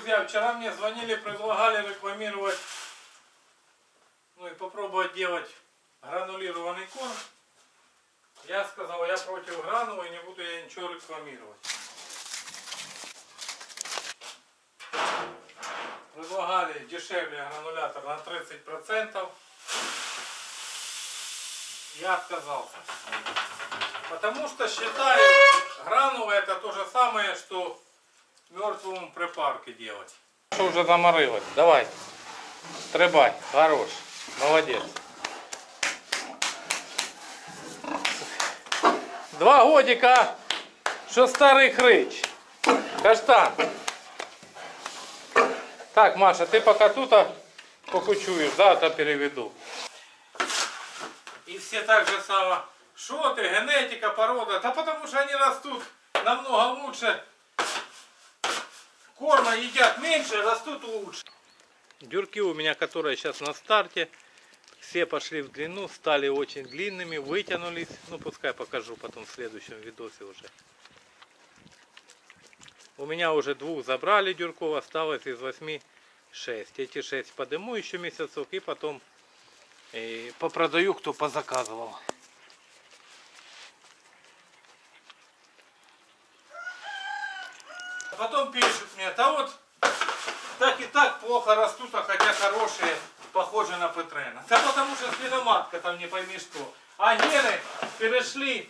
друзья, вчера мне звонили, предлагали рекламировать, ну и попробовать делать гранулированный корм. Я сказал, я против гранулы, не буду я ничего рекламировать. Предлагали дешевле гранулятор на 30%. Я отказался. Потому что считаю, гранула это то же самое, что мертвому припарки делать. Что уже заморилось? Давай. Стрибай. Хорош. Молодец. Два годика, що старий хрич. Каштан. Так, Маша, ты пока тут а, покучуешь, да, то переведу. И все так же само, что ты, генетика, порода, да потому что они растут намного лучше. Корма едят меньше, растут лучше. Дюрки у меня, которые сейчас на старте, все пошли в длину, стали очень длинными, вытянулись. Ну, пускай покажу потом в следующем видосе уже. У меня уже двух забрали дюрков, осталось из восьми шесть. Эти шесть подыму еще месяцок и потом э, попродаю, кто позаказывал. Потом пишут мне, да вот так и так плохо растут, а хотя хорошие, похожи на Петрена. Да потому что свиноматка там не пойми что. А гены перешли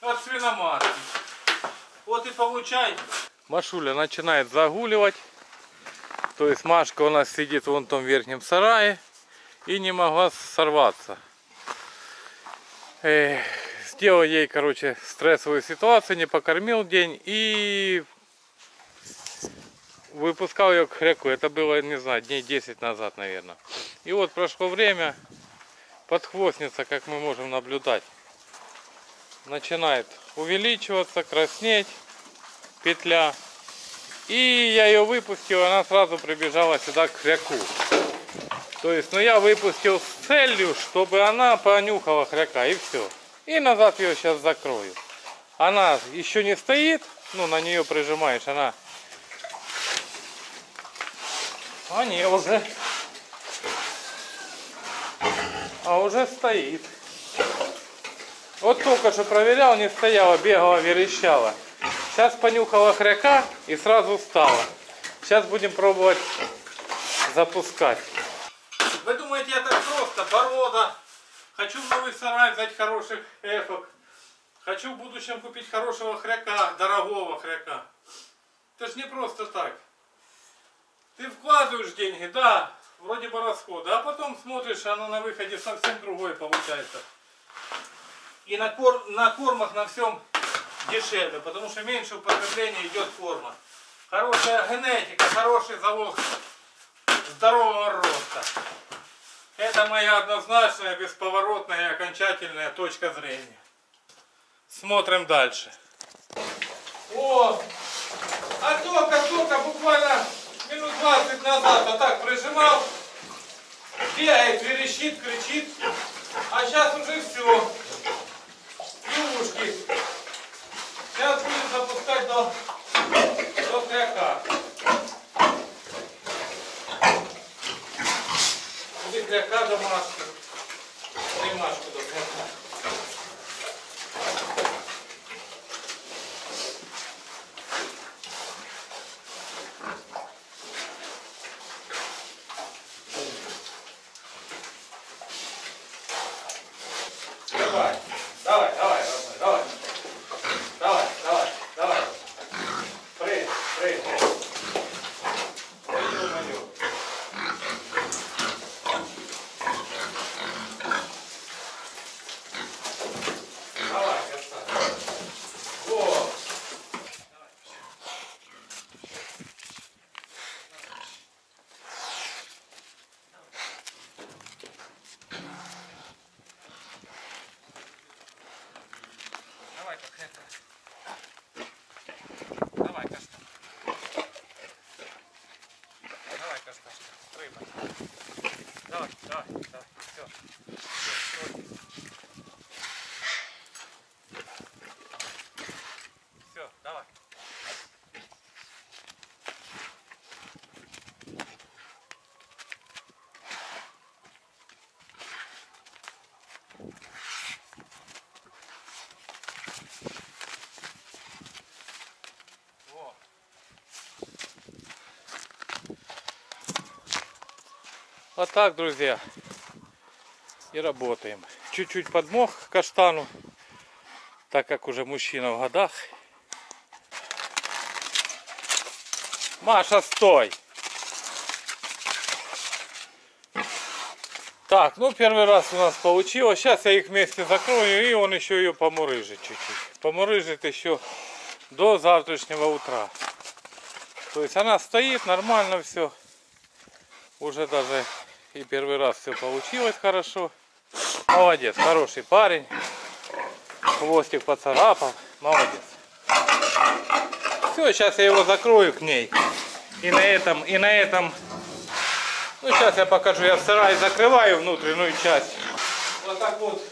от свиноматки. Вот и получай. Машуля начинает загуливать. То есть Машка у нас сидит вон в том верхнем сарае и не могла сорваться. Э, сделал ей, короче, стрессовую ситуацию, не покормил день и выпускал ее к хряку. Это было, не знаю, дней 10 назад, наверное. И вот прошло время, подхвостница, как мы можем наблюдать, начинает увеличиваться, краснеть петля. И я ее выпустил, она сразу прибежала сюда к хряку. То есть, ну я выпустил с целью, чтобы она понюхала хряка, и все. И назад ее сейчас закрою. Она еще не стоит, ну на нее прижимаешь, она... А не, уже... А уже стоит. Вот только что проверял, не стояла, бегала, верещала. Сейчас понюхала хряка и сразу встала. Сейчас будем пробовать запускать. Вы думаете, это просто порода? Хочу новый сарай взять хороших эфок. Хочу в будущем купить хорошего хряка, дорогого хряка. Это ж не просто так. Ты вкладываешь деньги, да, вроде бы расходы, а потом смотришь, оно на выходе совсем другое получается. И на, кор, на кормах на всем дешевле, потому что меньше употребления идет форма. Хорошая генетика, хороший залог здорового роста. Это моя однозначная, бесповоротная и окончательная точка зрения. Смотрим дальше. О, а только-только буквально минут 20 назад вот так прижимал, бегает, верещит, кричит, а сейчас уже все. И ушки. Сейчас будем запускать до, до кряка. Или кряка до маски. Или маску до кряка. Давай, давай, давай, родной, давай. Давай, давай, давай. Прыгай, прыгай. Ё-моё. Давай, красавчик. Вот. Давай, как это. Давай, каштан. Давай, кашташка. Рыба. Давай, давай, давай. Все. Все, Все, давай. Вот так, друзья. И работаем. Чуть-чуть подмох к каштану, так как уже мужчина в годах. Маша, стой! Так, ну первый раз у нас получилось. Сейчас я их вместе закрою, и он еще ее помурыжит чуть-чуть. Помурыжит еще до завтрашнего утра. То есть она стоит, нормально все. Уже даже и первый раз все получилось хорошо. Молодец, хороший парень. Хвостик поцарапал. Молодец. Все, сейчас я его закрою к ней. И на этом, и на этом ну, сейчас я покажу. Я в сарае закрываю внутреннюю часть. Вот так вот.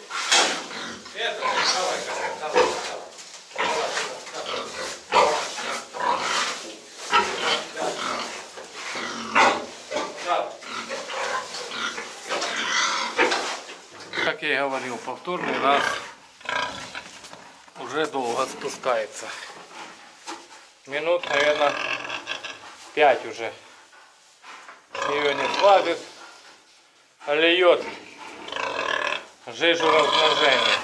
Это, давай, давай. Я и говорил, повторный раз уже долго спускается. Минут, наверное, 5 уже ее не а льет жижу размножения.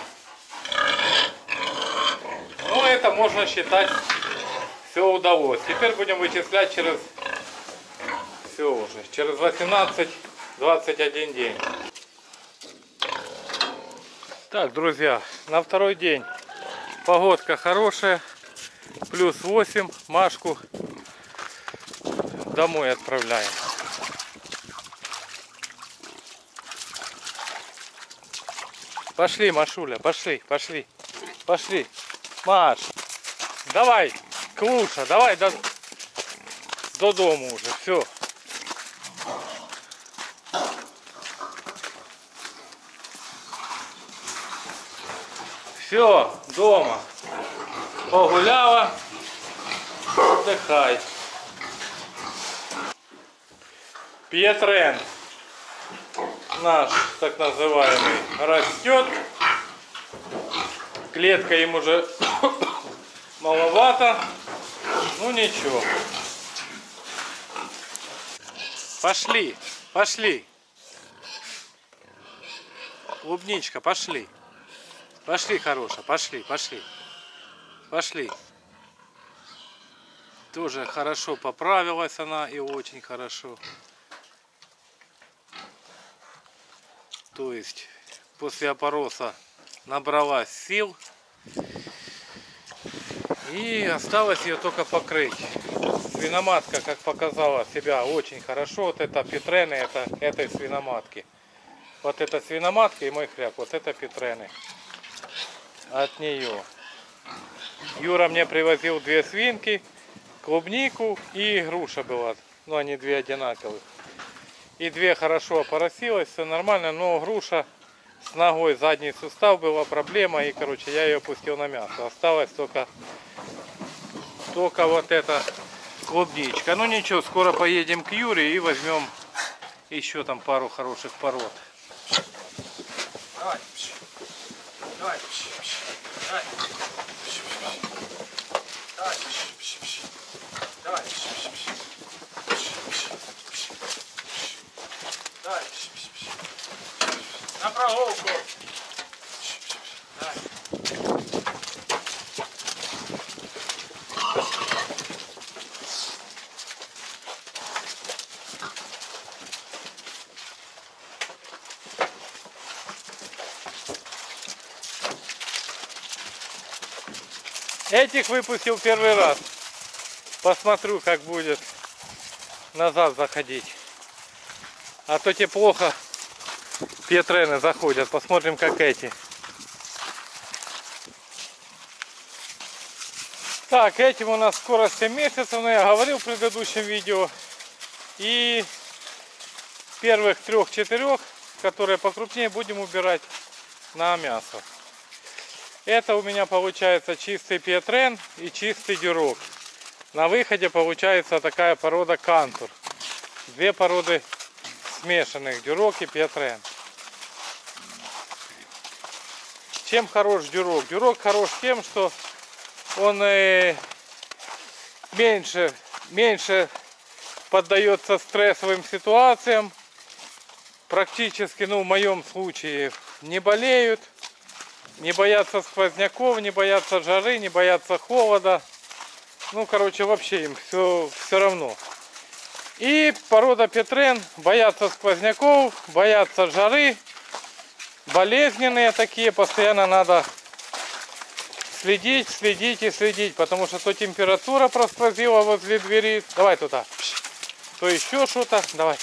Ну, это можно считать все удалось. Теперь будем вычислять через все уже, через 18-21 день. Так, друзья, на второй день погодка хорошая, плюс 8, Машку домой отправляем. Пошли, Машуля, пошли, пошли, пошли. Маш, давай, Клуша, давай до, до дома уже, все. Все, дома. Погуляла, отдыхай. Пьетрен наш так называемый растет. Клетка им уже маловато. Ну ничего. Пошли, пошли. Клубничка, пошли. Пошли, хорошая, пошли, пошли. Пошли. Тоже хорошо поправилась она и очень хорошо. То есть после опороса набралась сил и осталось ее только покрыть. Свиноматка, как показала себя очень хорошо. Вот это петрены это, этой свиноматки. Вот это свиноматка и мой хряк. Вот это петрены от нее. Юра мне привозил две свинки, клубнику и груша была. Ну, они две одинаковых. И две хорошо опоросилась, все нормально, но груша с ногой, задний сустав была проблема. И, короче, я ее пустил на мясо. Осталось только, только вот эта клубничка. Ну ничего, скоро поедем к Юре и возьмем еще там пару хороших пород. Давай. Давай. Давай. Давай. На прогулку. Давай. Этих выпустил первый раз. Посмотрю, как будет назад заходить. А то те плохо петрены заходят. Посмотрим, как эти. Так, этим у нас скоро 7 месяцев, но я говорил в предыдущем видео. И первых трех-четырех, которые покрупнее, будем убирать на мясо. Это у меня получается чистый петрен и чистый дюрок. На выходе получается такая порода кантур. Две породы смешанных, дюрок и петрен. Чем хорош дюрок? Дюрок хорош тем, что он э, меньше, меньше поддается стрессовым ситуациям практически, ну в моем случае, не болеют, не боятся сквозняков, не боятся жары, не боятся холода. Ну, короче, вообще им все, все равно. И порода Петрен боятся сквозняков, боятся жары, болезненные такие, постоянно надо следить, следить и следить, потому что то температура просквозила возле двери, давай туда, то еще что-то, давай,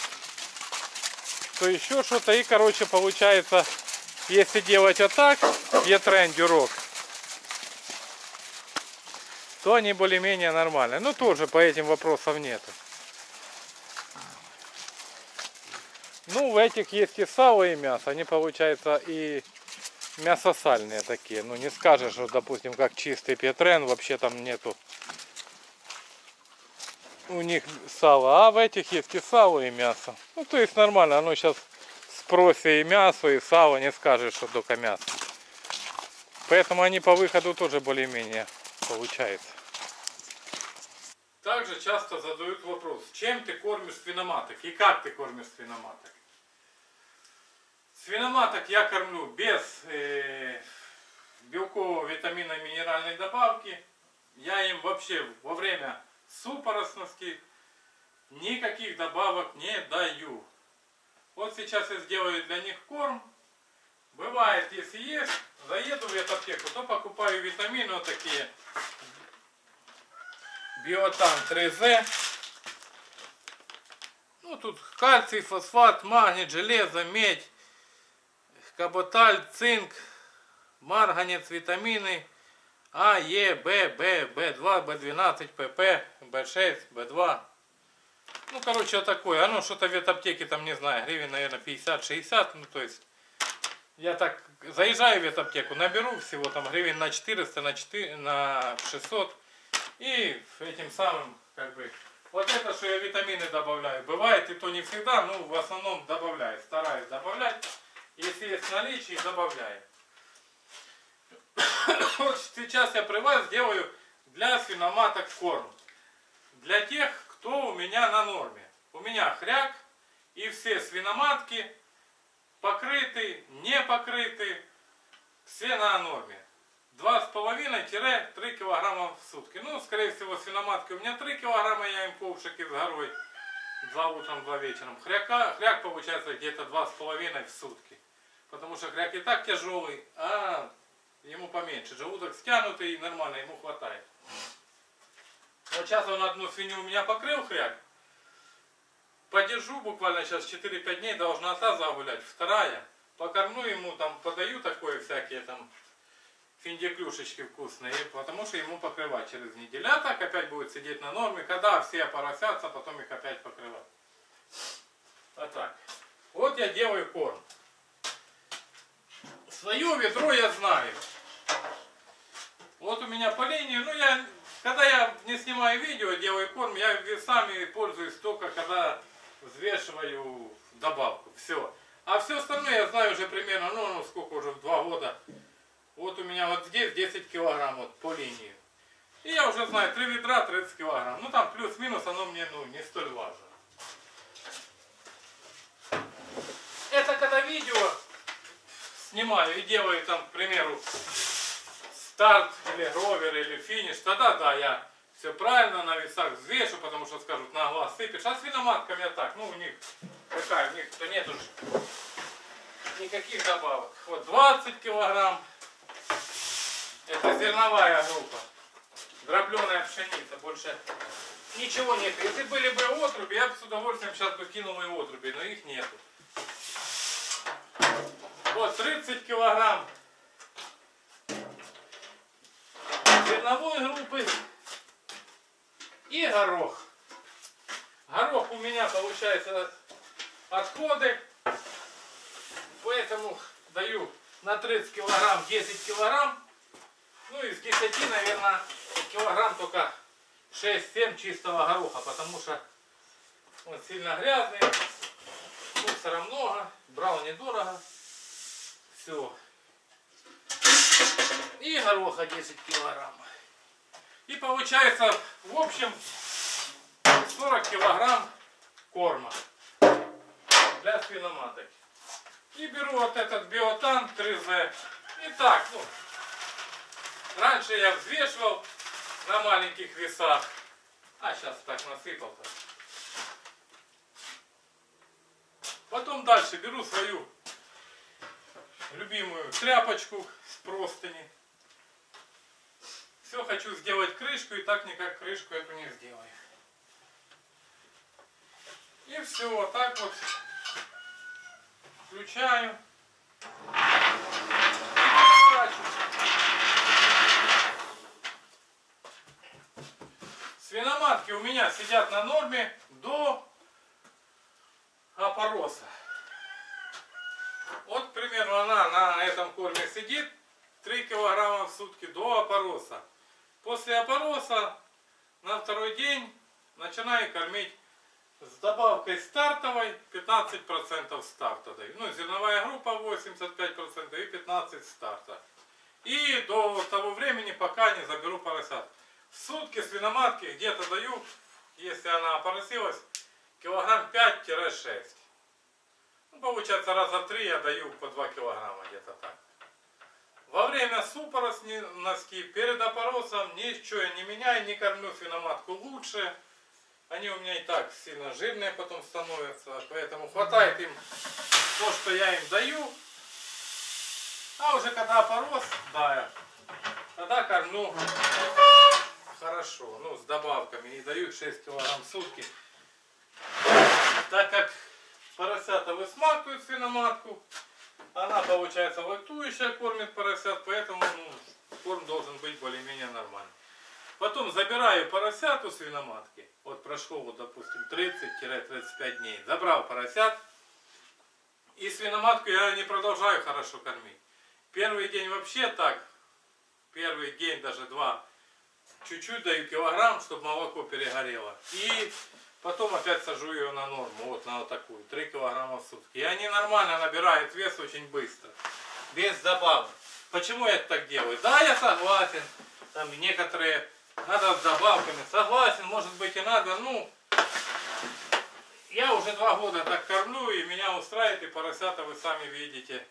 то еще что-то, и короче получается, если делать вот так, Петрен дюрок, то они более-менее нормальные. Ну тоже по этим вопросам нету. Ну, в этих есть и сало, и мясо. Они, получается, и мясосальные такие. Ну, не скажешь, что, допустим, как чистый петрен, вообще там нету у них сало. А в этих есть и сало, и мясо. Ну, то есть нормально. Оно сейчас спросе и мясо, и сало. Не скажешь, что только мясо. Поэтому они по выходу тоже более-менее получается. Также часто задают вопрос, чем ты кормишь свиноматок и как ты кормишь свиноматок. Свиноматок я кормлю без э, белкового витамина минеральной добавки. Я им вообще во время супоросности никаких добавок не даю. Вот сейчас я сделаю для них корм. Бывает, если есть, заеду в аптеку, то покупаю витамины вот такие. Биотан 3Z. Ну тут кальций, фосфат, магний, железо, медь каботаль, цинк, марганец, витамины А, Е, Б, Б, В2, В12, ПП, В6, В2. Ну, короче, вот такое. Оно что-то в ветаптеке, там, не знаю, гривен, наверное, 50-60. Ну, то есть, я так заезжаю в ветаптеку, наберу всего там гривен на 400, на, 4, на 600. И этим самым, как бы, вот это, что я витамины добавляю. Бывает и то не всегда, но в основном добавляю. Стараюсь добавлять. Если есть наличие, добавляем. Сейчас я при вас делаю для свиноматок корм. Для тех, кто у меня на норме. У меня хряк и все свиноматки покрыты, не покрыты, все на норме. 2,5-3 килограмма в сутки. Ну, скорее всего, свиноматки у меня 3 килограмма, я им ковшик из горой. Два утром, два вечером. Хряка, хряк получается где-то 2,5 в сутки. Потому что хряк и так тяжелый, а ему поменьше. Желудок стянутый и нормально, ему хватает. Вот сейчас он одну свинью у меня покрыл хряк. Подержу буквально сейчас 4-5 дней, должна та загулять. Вторая. Покормлю ему, там подаю такое всякие там финдиклюшечки вкусные, потому что ему покрывать через неделю. А так опять будет сидеть на норме, когда все поросятся, потом их опять покрывать. А так. Вот я делаю корм. Свое ведро я знаю. Вот у меня по линии, ну я, когда я не снимаю видео, делаю корм, я весами пользуюсь только когда взвешиваю добавку. Все. А все остальное я знаю уже примерно, ну, ну сколько уже, два года. Вот у меня вот здесь 10 килограмм вот по линии. И я уже знаю, 3 ведра 30 килограмм. Ну там плюс-минус оно мне ну, не столь важно. Это когда видео снимаю и делаю там, к примеру, старт или ровер или финиш, тогда да, я все правильно на весах взвешу, потому что скажут, на глаз сыпешь. А с виноматками я так, ну у них какая, у них то нет уж никаких добавок. Вот 20 килограмм, это зерновая группа, дробленая пшеница, больше ничего нет. Если были бы отруби, я бы с удовольствием сейчас бы кинул и отруби, но их нету. Вот 30 килограмм зерновой группы и горох. Горох у меня получается отходы, поэтому даю на 30 килограмм 10 килограмм. Ну из 10, наверное, килограмм только 6-7 чистого гороха, потому что он сильно грязный, мусора много, брал недорого. Все. И гороха 10 килограмм. И получается в общем 40 килограмм корма для свиноматок. И беру вот этот биотан 3Z. И так, ну, раньше я взвешивал на маленьких весах. А сейчас так насыпал-то. Потом дальше беру свою любимую тряпочку с простыни. Все хочу сделать крышку и так никак крышку эту не сделаю. И все, вот так вот включаю. Свиноматки у меня сидят на норме до опороса. Вот примерно она на этом корме сидит 3 килограмма в сутки до опороса. После опороса на второй день начинаю кормить с добавкой стартовой 15% старта даю. Ну, зерновая группа 85% и 15% старта. И до того времени, пока не заберу поросят. В сутки свиноматки где-то даю, если она опоросилась, килограмм 5-6. Ну, получается, раза в три я даю по 2 килограмма где-то так. Во время супоросности перед опоросом ничего я не меняю, не кормлю свиноматку лучше. Они у меня и так сильно жирные потом становятся, поэтому хватает им то, что я им даю. А уже когда опорос, да, тогда кормлю хорошо, ну с добавками, и даю 6 килограмм в сутки. Так как поросята высмакивают свиноматку, она получается лактующая, кормит поросят, поэтому ну, корм должен быть более-менее нормальный. Потом забираю поросят у свиноматки. Вот прошло, вот, допустим, 30-35 дней. Забрал поросят. И свиноматку я не продолжаю хорошо кормить. Первый день вообще так. Первый день, даже два. Чуть-чуть даю килограмм, чтобы молоко перегорело. И потом опять сажу ее на норму. Вот на вот такую. 3 килограмма в сутки. И они нормально набирают вес очень быстро. Без добавок. Почему я так делаю? Да, я согласен. Там некоторые надо с добавками. Согласен, может быть и надо. Ну, я уже два года так кормлю, и меня устраивает, и поросята вы сами видите,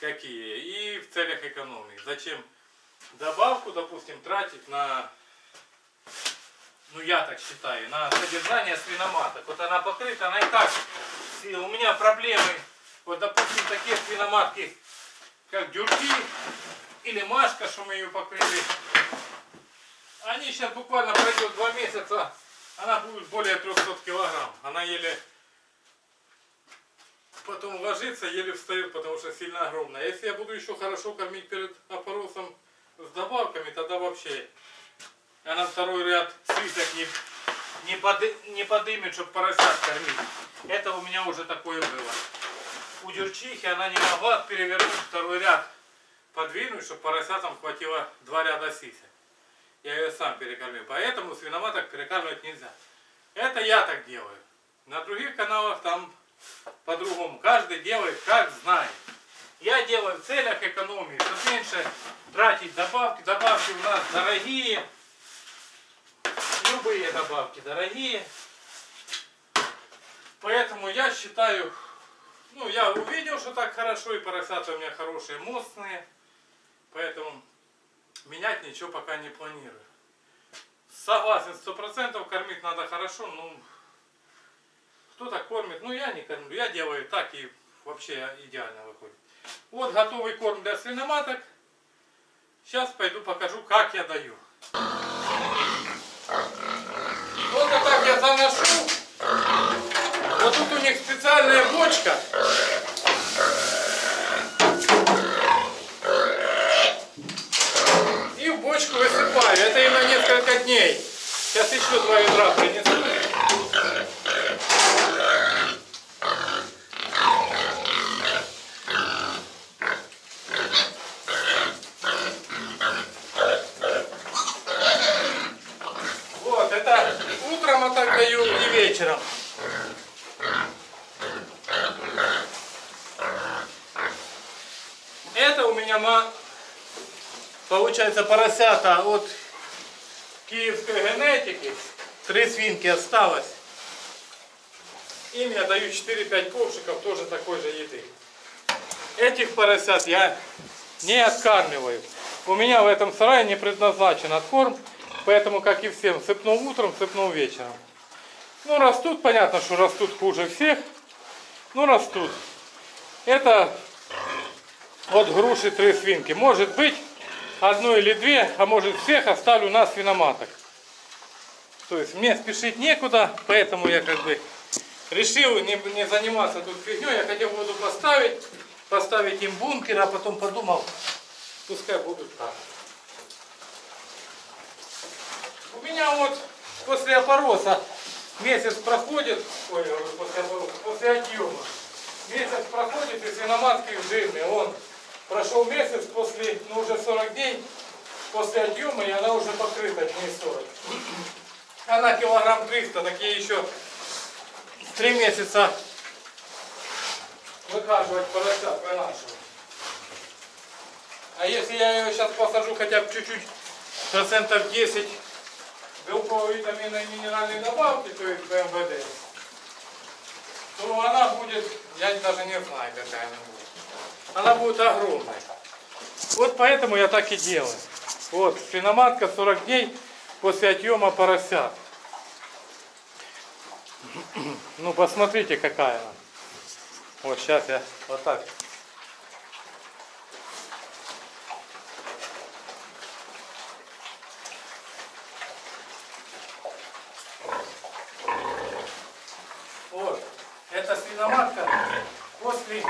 какие. И в целях экономии. Зачем добавку, допустим, тратить на, ну я так считаю, на содержание свиноматок. Вот она покрыта, она и так. И у меня проблемы, вот допустим, такие свиноматки, как дюрки или машка, что мы ее покрыли. Они сейчас буквально пройдет два месяца, она будет более 300 килограмм. Она еле потом ложится, еле встает, потому что сильно огромная. Если я буду еще хорошо кормить перед опоросом с добавками, тогда вообще она второй ряд свиток не, не, поды, не подымет, чтобы поросят кормить. Это у меня уже такое было. У дюрчихи она не могла перевернуть второй ряд, подвинуть, чтобы поросятам хватило два ряда сисек. Я ее сам перекормил. Поэтому свиноматок перекармливать нельзя. Это я так делаю. На других каналах там по-другому. Каждый делает как знает. Я делаю в целях экономии, чтобы меньше тратить добавки. Добавки у нас дорогие. Добавки дорогие. Поэтому я считаю, ну я увидел, что так хорошо, и поросята у меня хорошие, мощные. Поэтому менять ничего пока не планирую. Согласен, сто процентов кормить надо хорошо, ну кто-то кормит, ну я не кормлю, я делаю так и вообще идеально выходит. Вот готовый корм для свиноматок. Сейчас пойду покажу, как я даю. Я заношу. Вот тут у них специальная бочка. И в бочку высыпаю. Это им на несколько дней. Сейчас еще два ведра принесу. Вот, это утром я так даю и вечером. Это у меня ма... получается поросята от киевской генетики. Три свинки осталось. Им я даю 4-5 ковшиков тоже такой же еды. этих поросят я не откармливаю. У меня в этом сарае не предназначен откорм, поэтому, как и всем, сыпнул утром, сыпнул вечером. Ну, растут, понятно, что растут хуже всех. Ну, растут. Это от груши три свинки. Может быть, одну или две, а может всех оставлю на свиноматок. То есть мне спешить некуда, поэтому я как бы решил не, не заниматься тут фигней. Я хотел буду поставить, поставить им бункер, а потом подумал, пускай будут так. У меня вот после опороса месяц проходит, ой, после опороса, после отъема, месяц проходит и свиноматки жирные, он прошел месяц после, ну уже 40 дней после отъема, и она уже покрыта дней 40. Она килограмм 300, так я еще три месяца выхаживать поросят вынашивать. А если я ее сейчас посажу хотя бы чуть-чуть, процентов 10 белковой витамина и минеральной добавки, то есть БМВД, то она будет, я даже не знаю, какая она будет. Она будет огромной. Вот поэтому я так и делаю. Вот, свиноматка 40 дней после отъема поросят. Ну, посмотрите, какая она. Вот сейчас я вот так. Вот. Это свиноматка после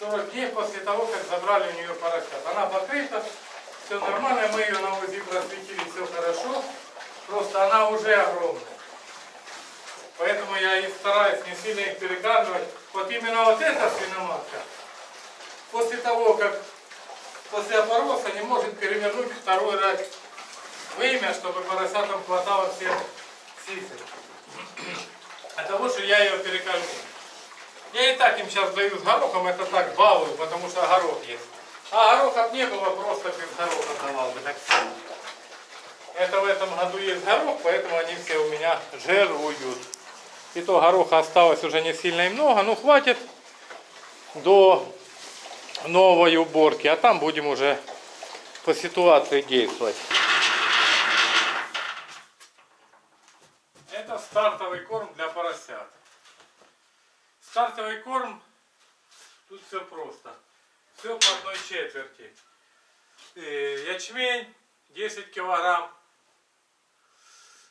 40 дней после того, как забрали у нее поросят. Она покрыта, все нормально, мы ее на УЗИ просветили, все хорошо. Просто она уже огромная. Поэтому я и стараюсь не сильно их перекармливать. Вот именно вот эта свиноматка, после того, как после опороса не может перевернуть второй раз время, чтобы поросятам хватало всех сисек. От того, что я ее перекормил. Я и так им сейчас даю с горохом, это так балую, потому что горох есть. А горохов не было, просто без гороха давал бы так сильно. Это в этом году есть горох, поэтому они все у меня жируют. И то гороха осталось уже не сильно и много, ну хватит до новой уборки, а там будем уже по ситуации действовать. Это стартовый корм для поросят. Стартовый корм, тут все просто. Все по одной четверти. Э, Ячмень 10 килограмм,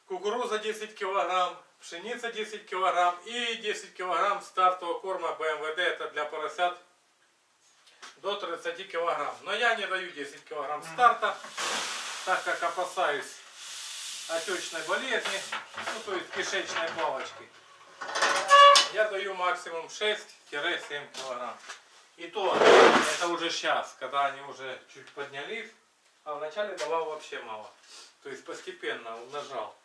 кукуруза 10 килограмм, пшеница 10 килограмм и 10 килограмм стартового корма БМВД. Это для поросят до 30 килограмм. Но я не даю 10 килограмм старта, так как опасаюсь отечной болезни, ну то есть кишечной палочки. Я даю максимум 6-7 килограмм. И то, это уже сейчас, когда они уже чуть поднялись, а вначале давал вообще мало. То есть постепенно умножал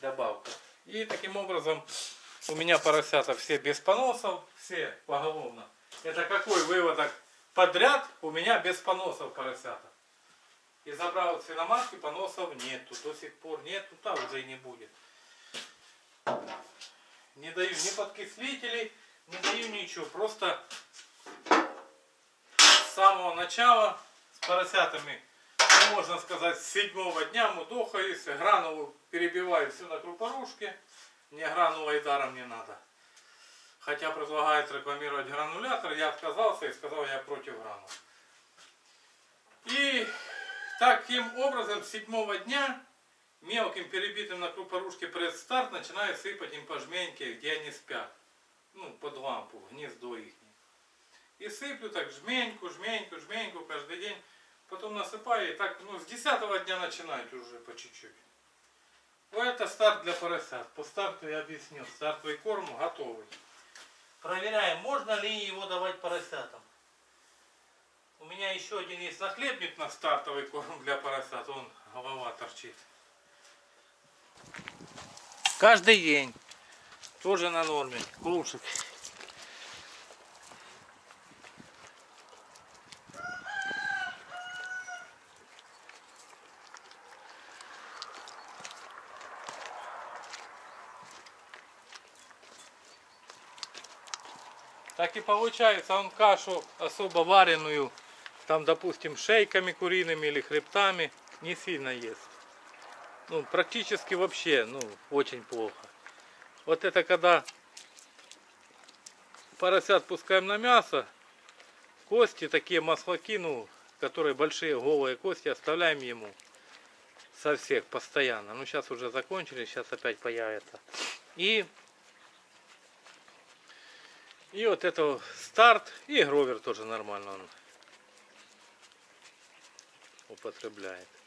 добавку. И таким образом у меня поросята все без поносов, все поголовно. Это какой выводок подряд у меня без поносов поросята. И забрал свиноматки, поносов нету. До сих пор нету, там уже и не будет. Не даю ни подкислителей, не даю ничего. Просто с самого начала с поросятами, ну, можно сказать, с седьмого дня мудохаюсь, гранулу перебиваю все на крупорушке. Мне гранула и даром не надо. Хотя предлагают рекламировать гранулятор, я отказался и сказал, я против гранул. И таким образом с седьмого дня мелким перебитым на крупорушке предстарт начинаю сыпать им по жменьке, где они спят. Ну, под лампу, в гнездо их. И сыплю так жменьку, жменьку, жменьку каждый день. Потом насыпаю и так, ну, с десятого дня начинать уже по чуть-чуть. Ну, это старт для поросят. По старту я объяснил. Стартовый корм готовый. Проверяем, можно ли его давать поросятам. У меня еще один есть нахлебник на стартовый корм для поросят. Он голова торчит. Каждый день. Тоже на норме. Кружек. Так и получается, он кашу особо вареную, там, допустим, шейками куриными или хребтами, не сильно ест. Ну, практически вообще, ну, очень плохо. Вот это когда поросят пускаем на мясо, кости, такие маслаки, ну, которые большие голые кости, оставляем ему со всех постоянно. Ну, сейчас уже закончили, сейчас опять появится. И и вот это старт и гровер тоже нормально он употребляет.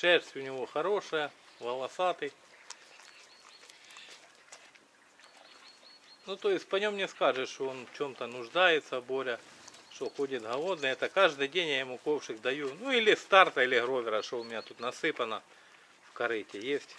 Шерсть у него хорошая, волосатый. Ну, то есть по нем не скажешь, что он в чем-то нуждается, Боря, что ходит голодный. Это каждый день я ему ковшик даю. Ну, или старта, или гровера, что у меня тут насыпано в корыте есть.